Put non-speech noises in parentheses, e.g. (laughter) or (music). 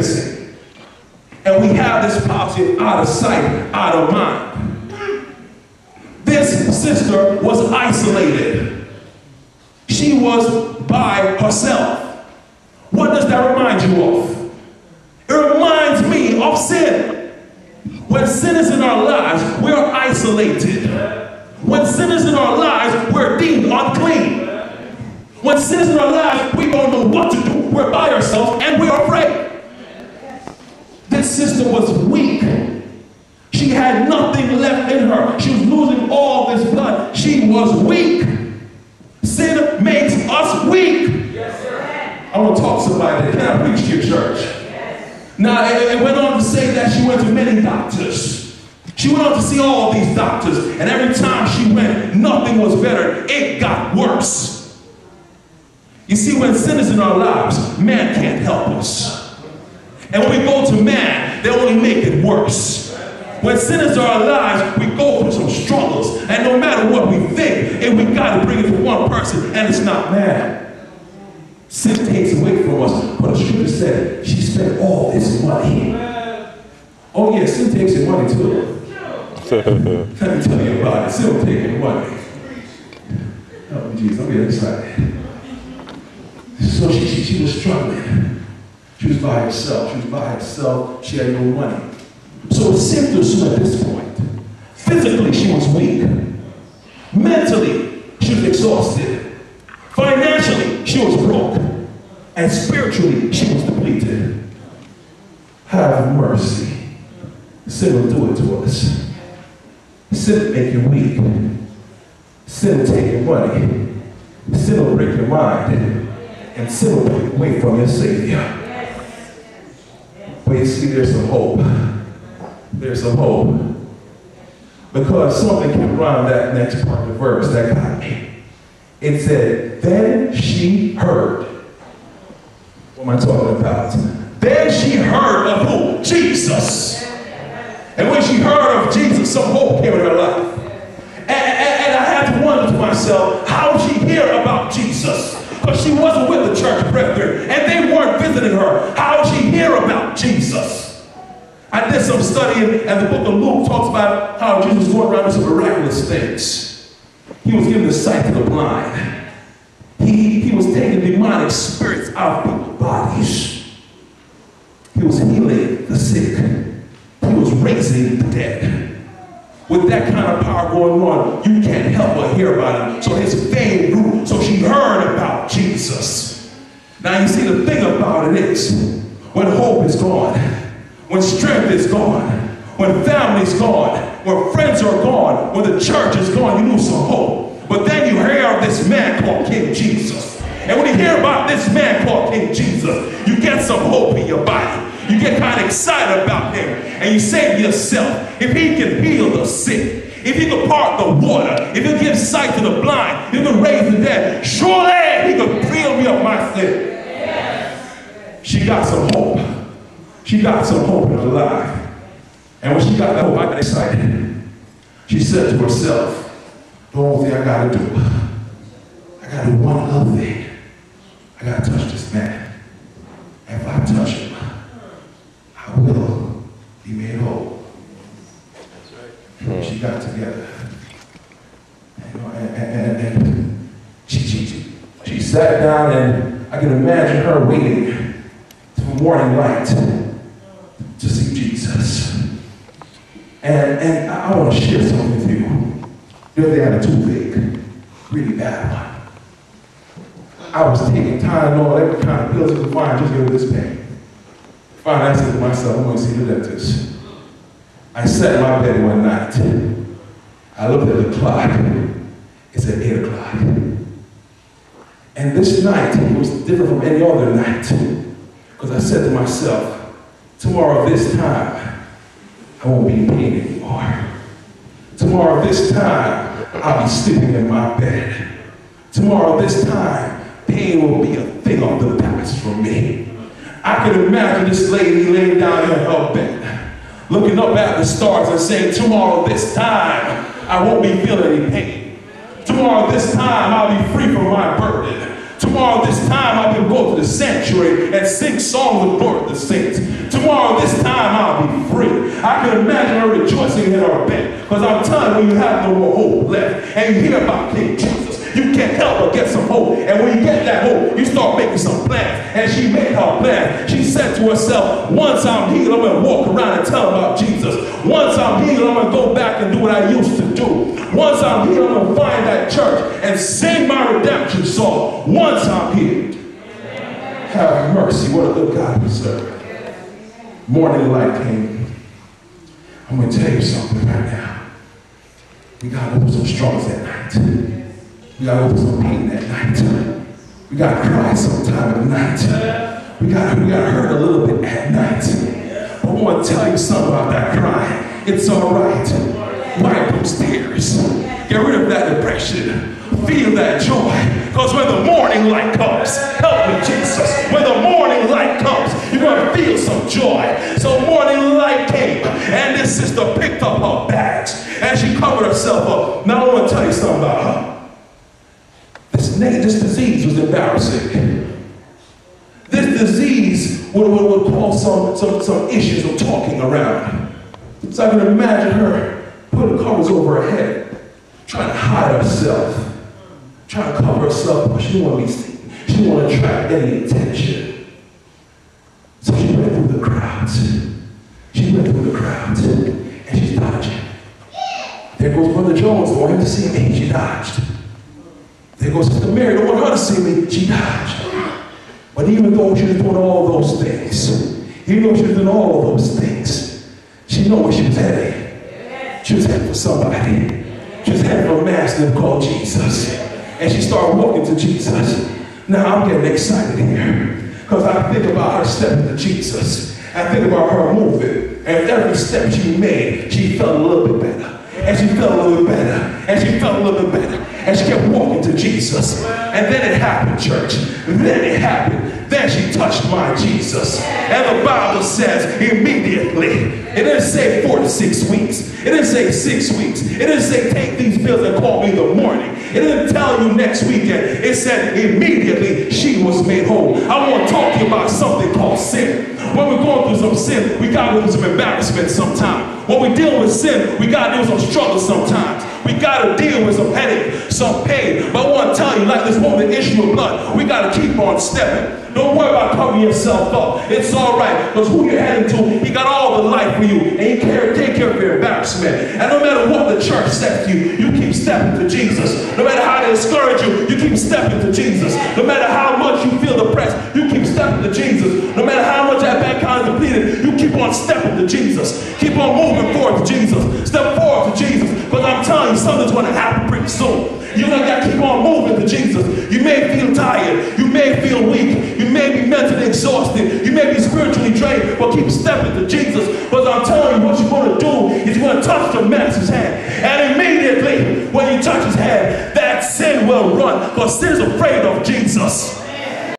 missing. And we have this policy out of sight, out of mind. This sister was isolated. She was by herself. What does that remind you of? It reminds me of sin. When sin is in our lives, we're isolated. When sin is in our lives, we're deemed unclean. When sin is in our lives, we don't know what to do. We're by ourselves and we're afraid. Sister was weak. She had nothing left in her. She was losing all this blood. She was weak. Sin makes us weak. Yes, I want to talk to somebody that can I preach to your church? Yes. Now, it, it went on to say that she went to many doctors. She went on to see all these doctors, and every time she went, nothing was better. It got worse. You see, when sin is in our lives, man can't help us. And when we go to man, they only make it worse. When sin is our lives, we go through some struggles. And no matter what we think, and we got to bring it to one person, and it's not man. Sin takes away from us. But the scripture said she spent all this money. Oh yeah, sin takes your money too. (laughs) Let me tell you about it. Sin will take your money. Oh, Jesus, I'm getting excited. So she, she, she was struggling. She was by herself. She was by herself. She had no money. So it seemed assume at this point, physically she was weak. Mentally, she was exhausted. Financially, she was broke. And spiritually, she was depleted. Have mercy. Sin will do it to us. Sin will make you weak. Sin will take your money. Sin will break your mind. And sin will take away from your Savior. But you see, there's some hope. There's some hope. Because something came around that next part of the verse that got me. It said, Then she heard. What am I talking about? Then she heard of who? Jesus. And when she heard of Jesus, some hope came in her life. And, and, and I had to wonder to myself, how did she hear about Jesus? Because she wasn't with the church brethren, and they weren't visiting her. Jesus? I did some studying, and the book of Luke talks about how Jesus was going around some miraculous things. He was giving the sight to the blind. He, he was taking demonic spirits out of people's bodies. He was healing the sick. He was raising the dead. With that kind of power going on, you can't help but hear about him. So his fame grew. So she heard about Jesus. Now you see, the thing about it is, when hope is gone, when strength is gone, when family's gone, when friends are gone, when the church is gone, you lose some hope. But then you hear of this man called King Jesus. And when you hear about this man called King Jesus, you get some hope in your body. You get kind of excited about him. And you say to yourself, if he can heal the sick, if he can part the water, if he can give sight to the blind, if he can raise the dead, surely he can She got some hope in her life. And when she got that hope, I got excited. She said to herself, the only thing I gotta do, I gotta do one other thing. I gotta touch this man. And if I touch him, I will be made whole. That's right. She got together. And, and, and, and she, she, she, she sat down and I can imagine her waiting for morning light to see Jesus. And, and I, I want to share something with you. The other day I had a toothache, really bad one. I was taking time Tylenol, every kind of pills I could find just to get rid of this pain. Finally, I said to myself, I'm going to see the dentist. I sat in my bed one night. I looked at the clock. It said 8 o'clock. And this night, was different from any other night. Because I said to myself, tomorrow this time, I won't be in pain anymore. Tomorrow this time, I'll be sleeping in my bed. Tomorrow this time, pain will be a thing of the past for me. I can imagine this lady laying down in her bed, looking up at the stars and saying, tomorrow this time, I won't be feeling any pain. Tomorrow this time, I'll be free from my burden. Tomorrow this time, I will go to the sanctuary and sing songs of glory to the saints. I can imagine her rejoicing in her bed. Because I'm telling you, when you have no more hope left, and you hear about King Jesus, you can't help but get some hope. And when you get that hope, you start making some plans. And she made her plan. She said to herself, once I'm healed, I'm going to walk around and tell about Jesus. Once I'm healed, I'm going to go back and do what I used to do. Once I'm healed, I'm going to find that church and sing my redemption song. Once I'm healed. Have mercy. What a good God we serve. Morning light came. I'm going to tell you something right now. We got to open some struggles at night. We got to open some pain at night. We got to cry sometime at night. We got we got to hurt a little bit at night. But I want to tell you something about that cry. It's all right. Wipe those tears. Get rid of that depression. Feel that joy. Because when the morning light comes, help me, Jesus. When the morning light comes, you're going to feel some joy. So morning light came, and this sister picked up her bags, and she covered herself up. Now I want to tell you something about her. This, this disease was embarrassing. This disease would, would, would cause some, some, some issues of talking around. So I can imagine her putting covers over her head, trying to hide herself, trying to cover herself, up but she didn't want to be seen. She didn't want to attract any attention. So she went through the crowds. She went through the crowds, and she's dodging. There goes Brother Jones, Don't going to see me. She dodged. There goes Sister Mary, don't want her to see me. She dodged. But even though she was doing all those things, even though she was doing all those things, she knew where she was heading. She was heading for somebody. She was heading for a master called Jesus. And she started walking to Jesus. Now I'm getting excited here. Because I think about her stepping to Jesus. I think about her moving. And every step she made, she felt a little bit better. And she felt a little bit better. And she felt a little bit better. And she kept Jesus. And then it happened, church. Then it happened. Then she touched my Jesus. And the Bible says immediately. It didn't say four to six weeks. It didn't say six weeks. It didn't say take these pills and call me in the morning. It didn't tell you next weekend. It said immediately she was made whole. I want to talk to you about something called sin. When we're going through some sin, we got to do some embarrassment sometimes. When we deal with sin, we got to do some struggle sometimes. We got to deal with some headache, some pain. But I want to tell you, like this woman, issue of blood, we got to keep on stepping. Don't worry about covering yourself up. It's all right. Because who you're heading to, he got all the life for you. And he care, take care of your embarrassment. And no matter what the church says to you, you keep stepping to Jesus. No matter how they discourage you, you keep stepping to Jesus. No matter how much you feel depressed, you keep stepping to Jesus. No matter how much that mankind is depleted, you keep on stepping to Jesus. Jesus. You may feel tired. You may feel weak. You may be mentally exhausted. You may be spiritually drained, but keep stepping to Jesus. But I'm telling you, what you're going to do is you're going to touch the master's hand. And immediately, when you touch his hand, that sin will run because sin's afraid of Jesus.